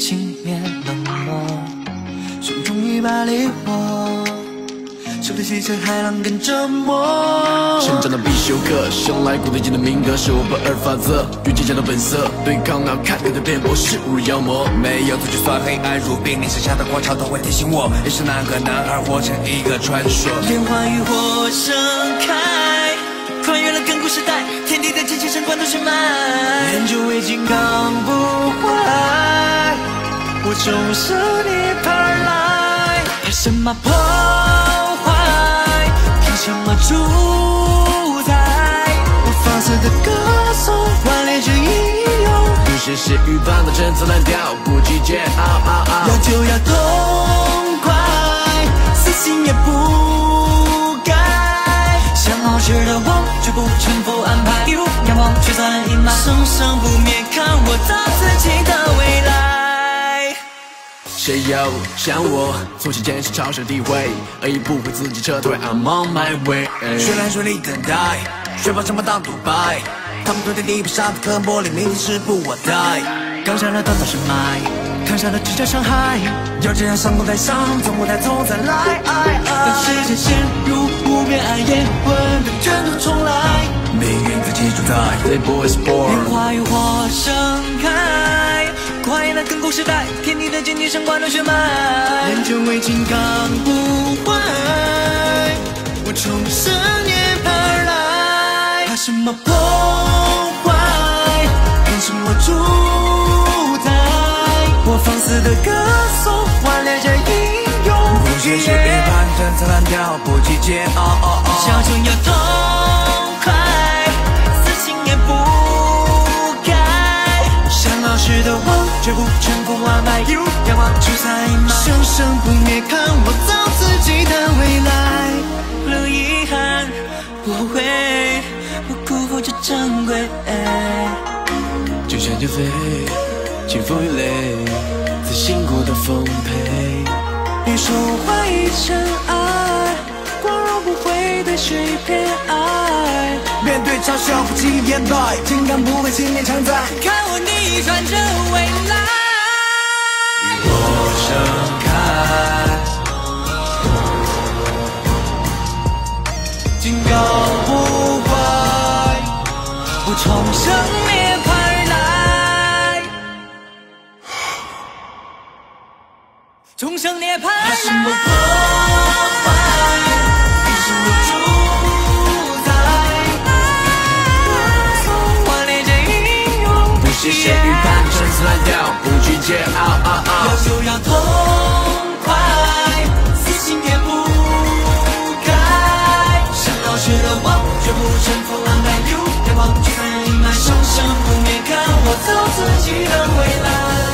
轻蔑冷漠，胸中一把烈火。手里提着海浪跟折磨，成长的必修课，生来骨子里的民歌，是我不二法则，与坚强的本色，对抗那看客的辩驳，是如妖魔。没有自己算黑暗如冰，你剩下的光潮都会提醒我，也是那个男孩活成一个传说。烟花与火盛开，跨越了亘古时代，天地的千千山关都血脉，念旧未尽扛不坏。我从生涅槃而来，怕什么破坏？凭什么主宰？我放肆的歌颂，顽劣着英勇。不是血雨般的陈词滥调，不计桀骜。要就要痛快，死心也不改。想好事的我，绝不臣服安排。一路仰望，驱散阴霾，生生不灭，看我造自己的未来。谁又像我，从前坚持朝圣地位，而已不会自己撤退。I'm on my way。绚烂绚丽等待，雪豹什么当独白？他们对着地板上的刻薄，黎明时不我待。刚下了短暂深埋，扛下了直角伤害，要这样上空台上，从舞台中再来。当时间陷入无边暗夜，混沌卷土重来，命运自己主宰。The boy is born。花浴火盛开，跨越那亘古时代，天地的间，千山万段血脉。人间为金刚不坏，我从生涅而来，怕什么破坏？凭什么主宰？我放肆的歌颂，顽劣着英勇。不屑血雨般陈词滥调，不计桀骜。想就要痛的我，绝不臣服安排。一路仰望，驱散阴霾，生生不灭，看我造自己的未来。不留遗憾，不后悔，不辜负这珍贵。就像减肥，轻风与泪，自信过的丰沛。别说怀疑尘埃，光荣不会对谁偏爱。嘲笑不轻易言败，金刚不会信念常在。看我逆转这未来。雨火盛开，金刚不坏，我重生涅槃而来。重生涅槃而来。谁谁与争锋？乱调，不惧嗷嗷。要就要痛快，死心也不改。的我，绝不臣服安排。逆天，阴霾生生不灭。看我造自己的未来。